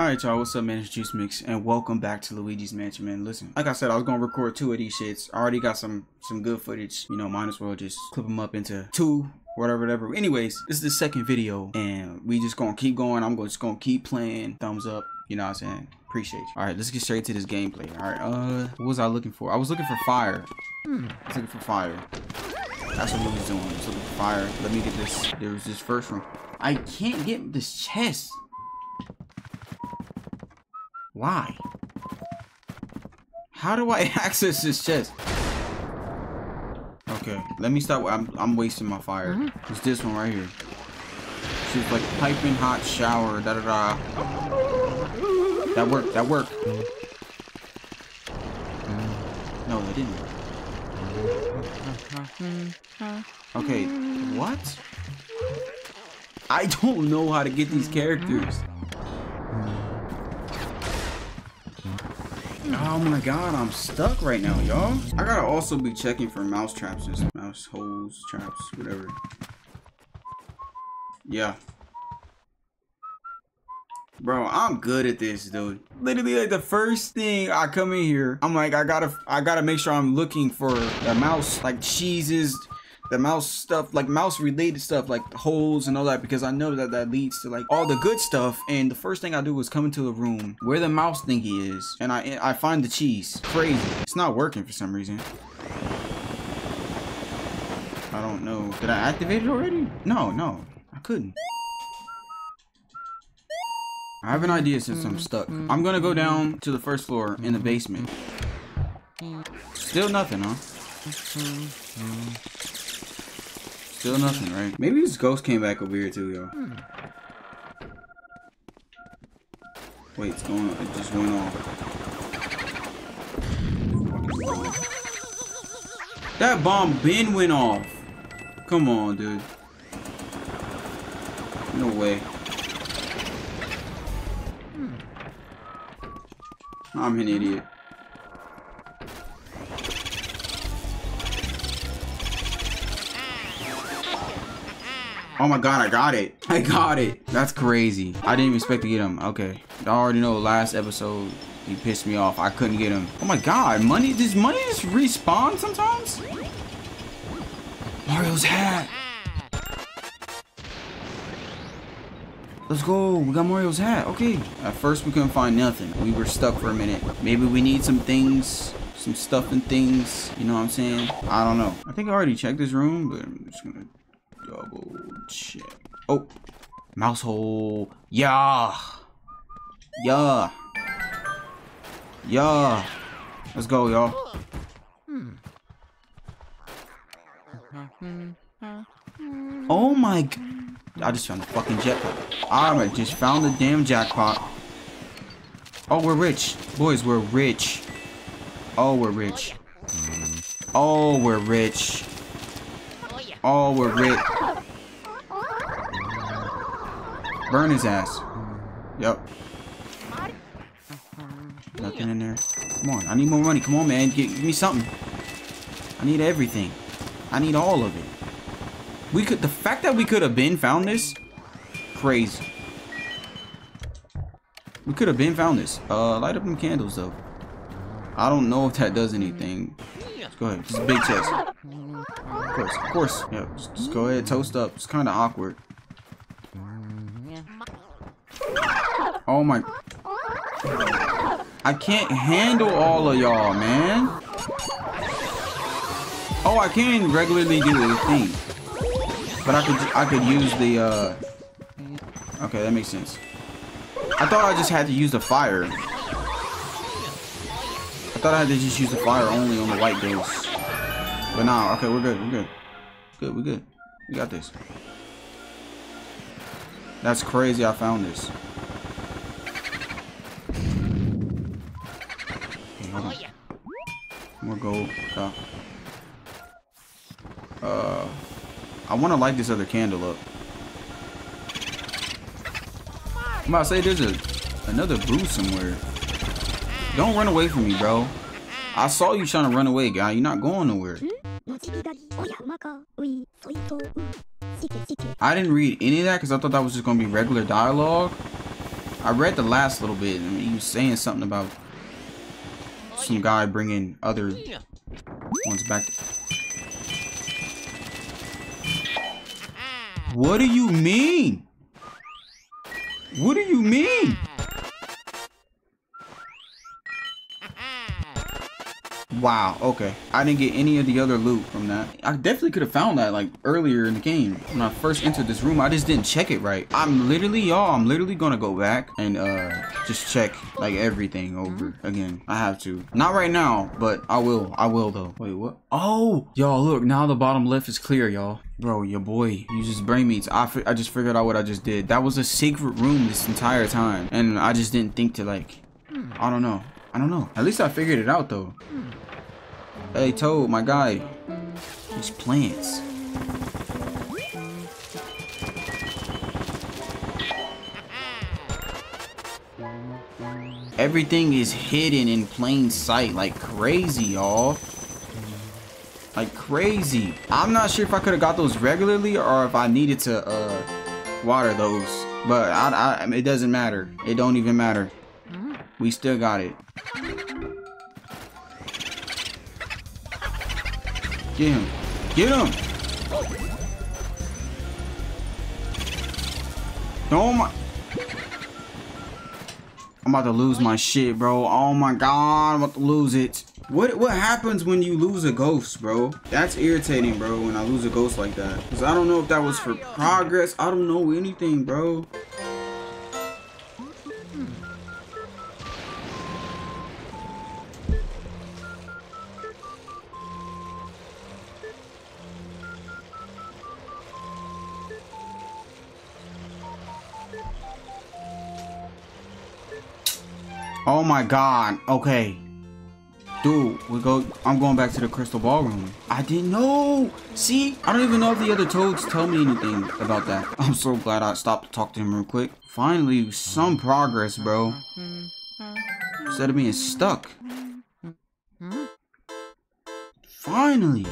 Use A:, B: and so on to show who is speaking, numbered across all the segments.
A: Alright y'all, what's up man, it's Juice Mix, and welcome back to Luigi's Mansion, man. Listen, like I said, I was gonna record two of these shits. I already got some some good footage, you know, might as well just clip them up into two, whatever, whatever. Anyways, this is the second video, and we just gonna keep going. I'm just gonna keep playing, thumbs up, you know what I'm saying? Appreciate you. Alright, let's get straight to this gameplay. Alright, uh, what was I looking for? I was looking for fire. Hmm, I was looking for fire. That's what we was doing, I was looking for fire. Let me get this, there was this first one. I can't get this chest. Why? How do I access this chest? Okay, let me stop. I'm, I'm wasting my fire. Mm -hmm. It's this one right here. She's like piping hot shower. Da da da. That worked. That worked. No, that didn't work. Okay, what? I don't know how to get these characters. Oh my god, I'm stuck right now, y'all. I gotta also be checking for mouse traps and mouse holes, traps, whatever. Yeah. Bro, I'm good at this, dude. Literally, like the first thing I come in here, I'm like, I gotta, I gotta make sure I'm looking for the mouse, like cheeses, the mouse stuff, like mouse related stuff, like holes and all that, because I know that that leads to like all the good stuff. And the first thing I do is come into the room where the mouse thingy is, and I I find the cheese. Crazy. It's not working for some reason. I don't know. Did I activate it already? No, no, I couldn't. I have an idea since I'm stuck. I'm gonna go down to the first floor in the basement. Still nothing, huh? Still nothing, right? Maybe this ghost came back over here too. Hmm. Wait, it's going It just went off. That bomb bin went off. Come on, dude. No way. I'm an idiot. Oh my god, I got it. I got it. That's crazy. I didn't even expect to get him. Okay. I already know last episode he pissed me off. I couldn't get him. Oh my god, money does money just respawn sometimes? Mario's hat. Let's go. We got Mario's hat. Okay. At first we couldn't find nothing. We were stuck for a minute. Maybe we need some things some stuff and things. You know what I'm saying? I don't know. I think I already checked this room, but I'm just gonna double check. Oh, mouse hole. Yeah. Yeah. Yeah. Let's go, y'all. Hmm. Oh my I just found the fucking jackpot. I just found the damn jackpot. Oh, we're rich. Boys, we're rich. Oh, we're rich. Oh, oh we're rich. Oh, oh we're rich. Burn his ass. Yep. Nothing in there. Come on, I need more money. Come on, man. Give, me something. I need everything. I need all of it. We could, the fact that we could have been found this, crazy. We could have been found this. Uh, light up them candles though. I don't know if that does anything. Let's go ahead. This is a big chest. Of course, of course. Yeah, just, just go ahead, toast up. It's kind of awkward. Oh my. I can't handle all of y'all, man. Oh, I can regularly do the thing. But I could I could use the uh Okay, that makes sense. I thought I just had to use the fire. I thought I had to just use the fire only on the white ghosts. But nah, okay, we're good, we're good. Good, we're good. We got this. That's crazy I found this. Okay, More gold. Uh, uh I want to light this other candle up. I'm about to say there's a another booth somewhere. Don't run away from me, bro. I saw you trying to run away, guy. You're not going nowhere. I didn't read any of that because I thought that was just going to be regular dialogue. I read the last little bit, and he was saying something about some guy bringing other ones back. What do you mean? What do you mean? Wow, okay. I didn't get any of the other loot from that. I definitely could have found that like earlier in the game. When I first entered this room, I just didn't check it right. I'm literally, y'all, I'm literally gonna go back and uh just check like everything over again. I have to. Not right now, but I will. I will though. Wait, what? Oh, y'all, look, now the bottom left is clear, y'all. Bro, your boy uses brain meats. I, I just figured out what I just did. That was a secret room this entire time. And I just didn't think to like, I don't know. I don't know. At least I figured it out though. Hey, Toad, my guy. These plants. Everything is hidden in plain sight like crazy, y'all. Like crazy. I'm not sure if I could have got those regularly or if I needed to uh, water those. But I, I, it doesn't matter. It don't even matter. We still got it. Get him. Get him. Oh my. I'm about to lose my shit, bro. Oh my god, I'm about to lose it. What what happens when you lose a ghost, bro? That's irritating, bro, when I lose a ghost like that. Because I don't know if that was for progress. I don't know anything, bro. Oh my god. Okay. Dude, we go I'm going back to the crystal ballroom. I didn't know. See? I don't even know if the other toads tell me anything about that. I'm so glad I stopped to talk to him real quick. Finally, some progress, bro. Instead of being stuck. Finally.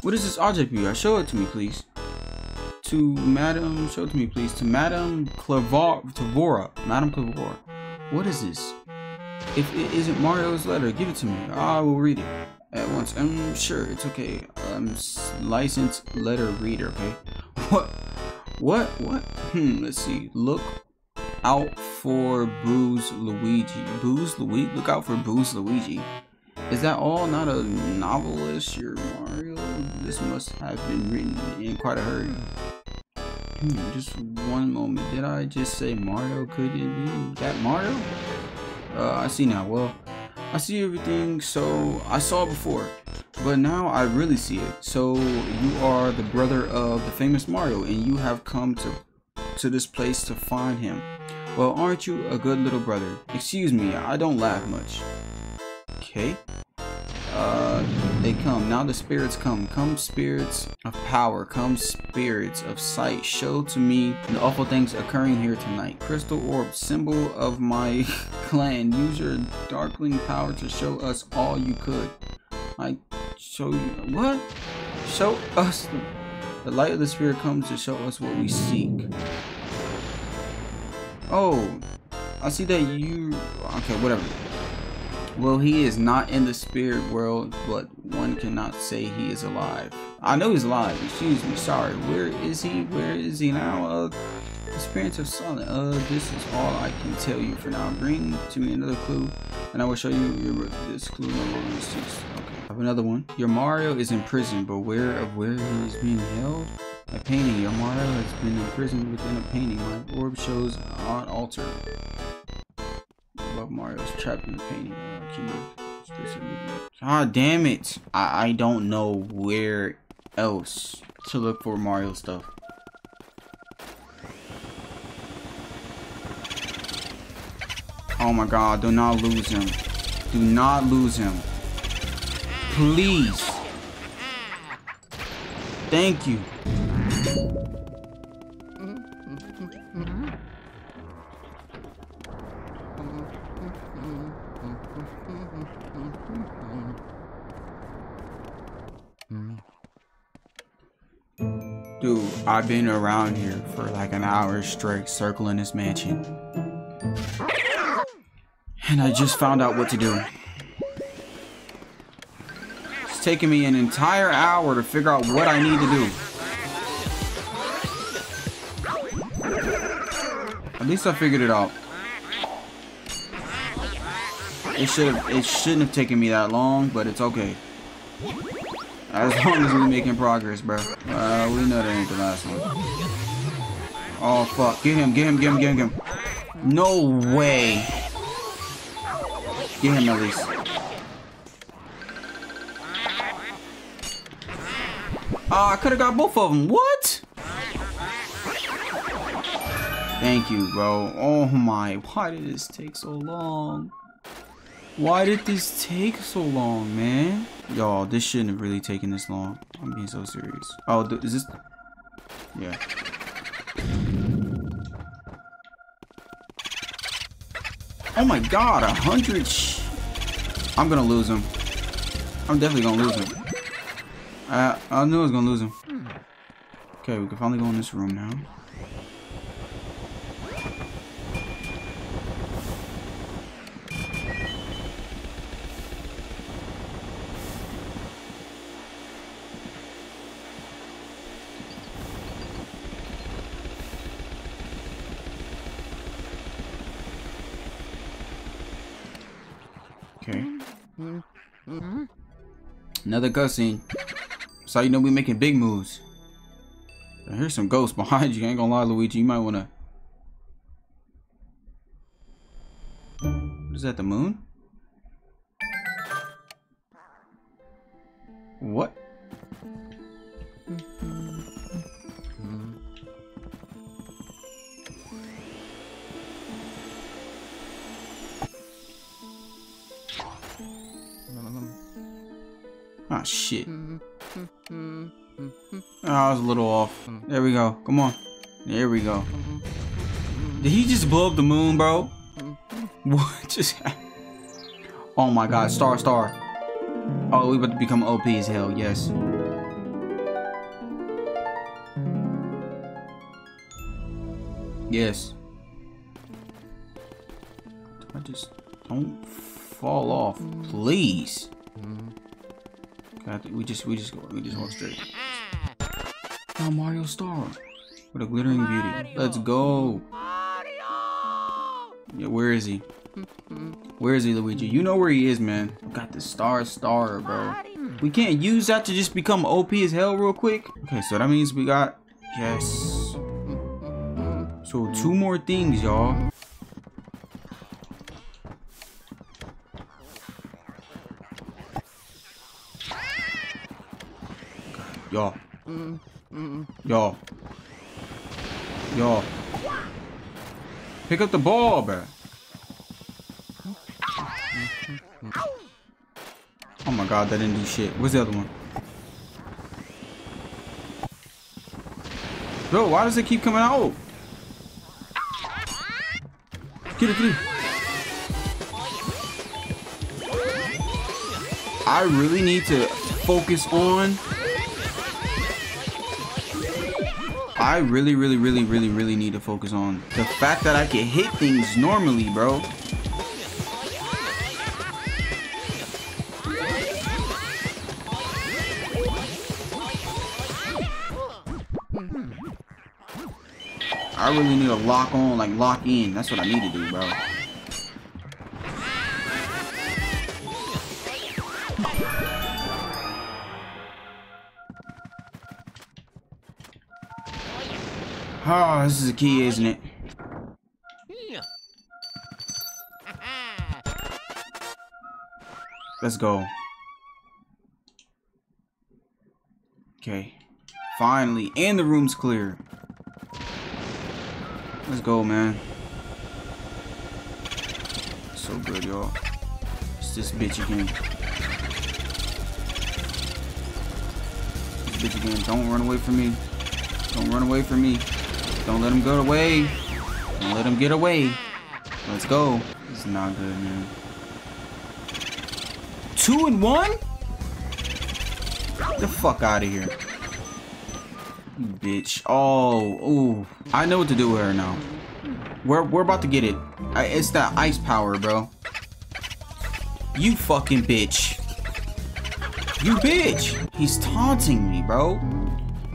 A: What is this object view? Show it to me, please. To Madam, show it to me, please. To Madam Clavora, Madam Clavora. What is this? If it isn't Mario's letter, give it to me. I will read it at once. I'm sure it's okay. I'm licensed letter reader, okay? What? What? What? Hmm, let's see. Look out for Boos Luigi. Boos Luigi? Look out for Boos Luigi. Is that all? Not a novelist, your Mario? This must have been written in quite a hurry. Hmm, just one moment. Did I just say Mario could it be that Mario? Uh, I see now. Well, I see everything. So I saw before, but now I really see it. So you are the brother of the famous Mario, and you have come to to this place to find him. Well, aren't you a good little brother? Excuse me, I don't laugh much. Okay. Uh, they come. Now the spirits come. Come spirits of power. Come spirits of sight. Show to me the awful things occurring here tonight. Crystal orb, symbol of my clan. Use your darkling power to show us all you could. I show you what? Show us the, the light of the spirit comes to show us what we seek. Oh, I see that you. Okay, whatever. Well, he is not in the spirit world, but one cannot say he is alive. I know he's alive. Excuse me. Sorry. Where is he? Where is he now? Uh, experience of silent. Uh, this is all I can tell you for now. Bring to me another clue, and I will show you your this clue exists. Okay. I have another one. Your Mario is in prison, but where of where he is being held? A painting. Your Mario has been imprisoned within a painting. My orb shows on altar. Above Mario's trapped in the painting. God ah, damn it. I, I don't know where else to look for Mario stuff. Oh my god, do not lose him. Do not lose him. Please. Thank you. I've been around here for like an hour straight circling this mansion. And I just found out what to do. It's taken me an entire hour to figure out what I need to do. At least I figured it out. It should have it shouldn't have taken me that long, but it's okay. As long as we're making progress, bro. Uh, we know that ain't the last one. Oh fuck. Get him, get him, get him, get him, get him. No way. Get him at least. Oh, I could have got both of them. What? Thank you, bro. Oh my. Why did this take so long? Why did this take so long, man? Y'all, this shouldn't have really taken this long. I'm being so serious. Oh, is this... Yeah. Oh my god, a hundred I'm gonna lose him. I'm definitely gonna lose him. I, I knew I was gonna lose him. Hmm. Okay, we can finally go in this room now. Okay. Another cutscene. So you know we making big moves. Here's some ghosts behind you. I ain't gonna lie, Luigi. You might wanna. Is that? The moon? What? Ah, shit. Oh, I was a little off. There we go. Come on. There we go. Did he just blow up the moon, bro? What just happened? Oh my god, star, star. Oh, we about to become OP as hell, yes. Yes. I just don't fall off, please. We just we just go we just walk straight. Oh, Mario Star What a glittering beauty. Let's go. Yeah, where is he? Where is he, Luigi? You know where he is, man. Got the star star, bro. We can't use that to just become OP as hell real quick. Okay, so that means we got yes. So two more things, y'all. Y'all. Y'all. Y'all. Pick up the ball, bro. Oh my god, that didn't do shit. Where's the other one? Bro, why does it keep coming out? Get it, get it. I really need to focus on I really, really, really, really, really need to focus on the fact that I can hit things normally, bro. I really need to lock on, like lock in. That's what I need to do, bro. Oh, this is a key, isn't it? Let's go. Okay. Finally. And the room's clear. Let's go, man. So good, y'all. It's this bitch again. This bitch again. Don't run away from me. Don't run away from me. Don't let him get away. Don't let him get away. Let's go. It's not good, man. Two and one? Get the fuck out of here. Bitch. Oh, ooh. I know what to do with her now. We're, we're about to get it. I, it's that ice power, bro. You fucking bitch. You bitch. He's taunting me, bro.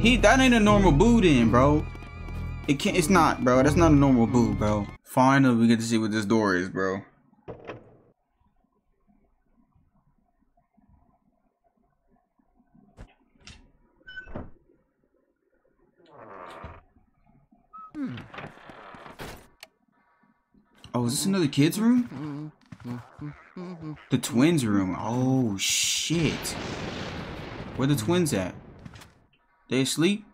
A: He that ain't a normal boo then, bro. It can't it's not, bro. That's not a normal boo, bro. Finally we get to see what this door is, bro. Oh, is this another kid's room? The twins room. Oh shit. Where the twins at? They asleep?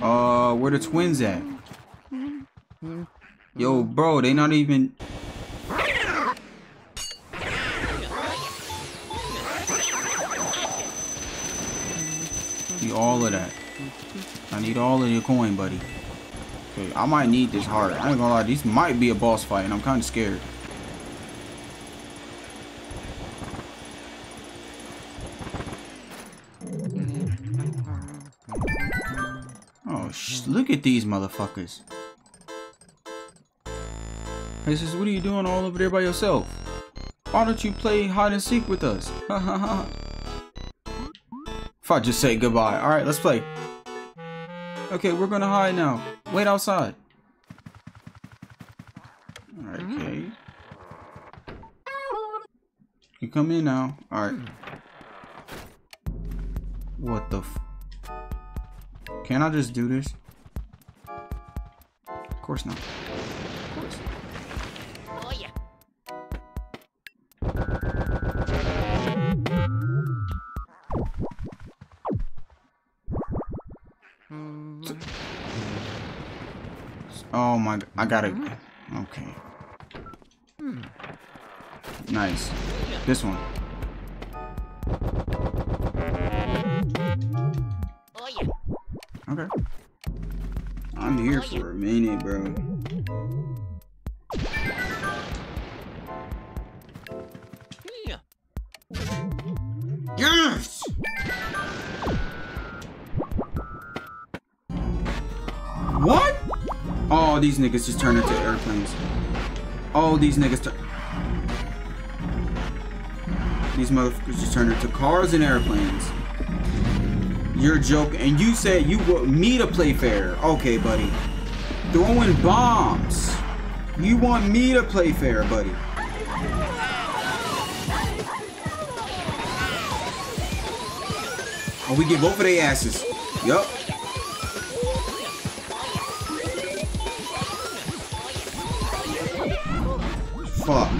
A: Uh, where the twins at? Yo, bro, they not even... Need all of that. I need all of your coin, buddy. Okay, I might need this heart. I ain't gonna lie, this might be a boss fight, and I'm kind of scared. Look at these motherfuckers. He says, what are you doing all over there by yourself? Why don't you play hide and seek with us? If I just say goodbye. Alright, let's play. Okay, we're gonna hide now. Wait outside. Okay. You come in now. Alright. What the f- Can I just do this? Of course not. Of course.
B: Oh yeah. Mm.
A: Oh my, I got it. okay. Nice. This one.
B: Oh.
A: Okay. Here for a minute, bro. Yes! What? Oh, these niggas just turned into airplanes. Oh, these niggas turn. These motherfuckers just turned into cars and airplanes. You're joking. And you said you want me to play fair. Okay, buddy. Throwing bombs. You want me to play fair, buddy. Oh, we get both of their asses. Yup. Fuck.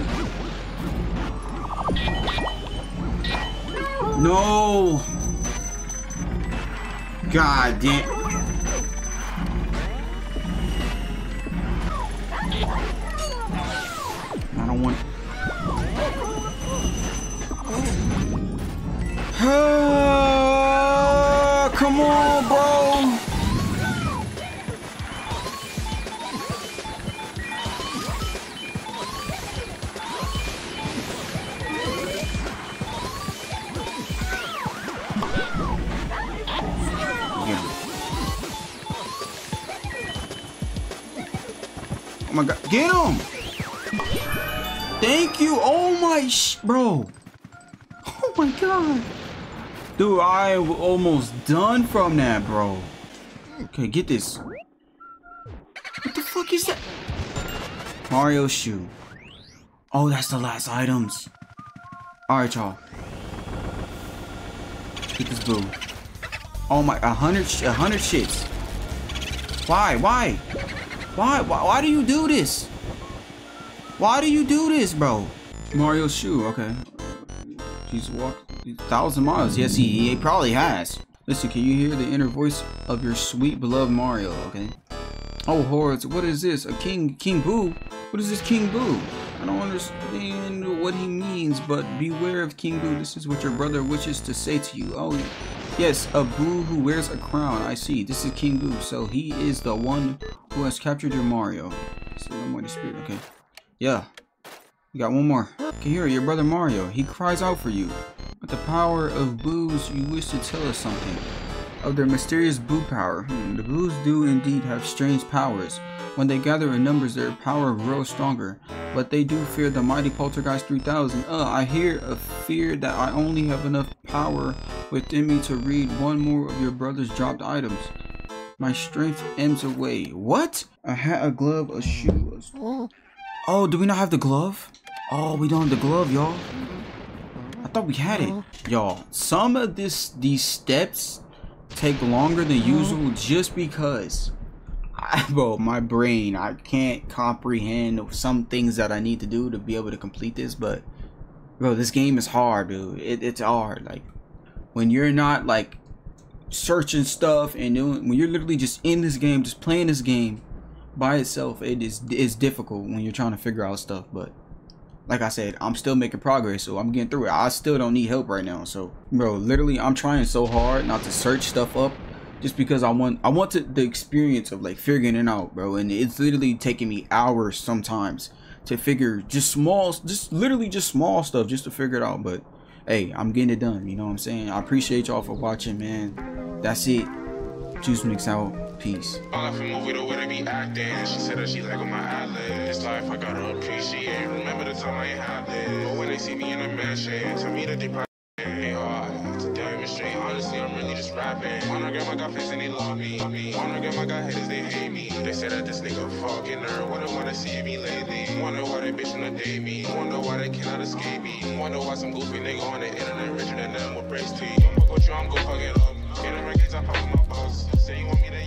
A: No. God damn. I don't want. Ah, Come on, bro. Get him! Thank you. Oh my sh bro. Oh my god. Dude, I almost done from that, bro. Okay, get this. What the fuck is that? Mario shoe. Oh, that's the last items. Alright, y'all. Get this boo. Oh my, a hundred, a hundred shits. Why? Why? Why? Why? Why do you do this? Why do you do this, bro? Mario's shoe. Okay. He's walked a thousand miles. Yes, he, he probably has. Listen, can you hear the inner voice of your sweet beloved Mario? Okay. Oh, hordes! What is this? A king, King Boo? What is this, King Boo? I don't understand what he means, but beware of King Boo. This is what your brother wishes to say to you. Oh, yes, a Boo who wears a crown. I see. This is King Boo, so he is the one who has captured your Mario. See, no more dispute. Okay. Yeah. You got one more. It, your brother Mario. He cries out for you. With the power of boos, you wish to tell us something. Of their mysterious boo power. Hmm, the boos do indeed have strange powers. When they gather in numbers, their power grows stronger. But they do fear the mighty Poltergust 3000. Uh, I hear a fear that I only have enough power within me to read one more of your brother's dropped items. My strength ends away. What? A hat, a glove, a shoe. a- Oh, do we not have the glove? Oh, we don't have the glove, y'all. I thought we had it. Y'all, some of this these steps take longer than mm-hmm. usual just because I, bro, my brain, I can't comprehend some things that I need to do to be able to complete this, but bro, this game is hard, dude. It, it's hard. Like when you're not like searching stuff and doing when you're literally just in this game, just playing this game by itself, it is it's difficult when you're trying to figure out stuff, but like I said, I'm still making progress, so I'm getting through it. I still don't need help right now. So, bro, literally, I'm trying so hard not to search stuff up, just because I want I want to, the experience of like figuring it out, bro. And it's literally taking me hours sometimes to figure just small, just literally just small stuff just to figure it out. But hey, I'm getting it done. You know what I'm saying? I appreciate y'all for watching, man. That's it. Juice mix out. Peace.
C: All off a movie the way they be acting. She said that she like on my eyelid. This life I gotta appreciate. Remember the time I ain't had this. But when they see me in a mansion, tell me that they probably ain't hard to demonstrate. Honestly, I'm really just rapping. Wanna get my got fans and they love me. Wanna get my got haters, they hate me. They said that this nigga fucking nerd. Wouldn't wanna see me lately. Wonder why they bitch wanna date me. Wonder why they cannot escape me. Wonder why some goofy nigga on the internet richer than them with brace teeth. I'ma go you, I'm go fuck it up. Get them records, I pop my boss. Say you want me, then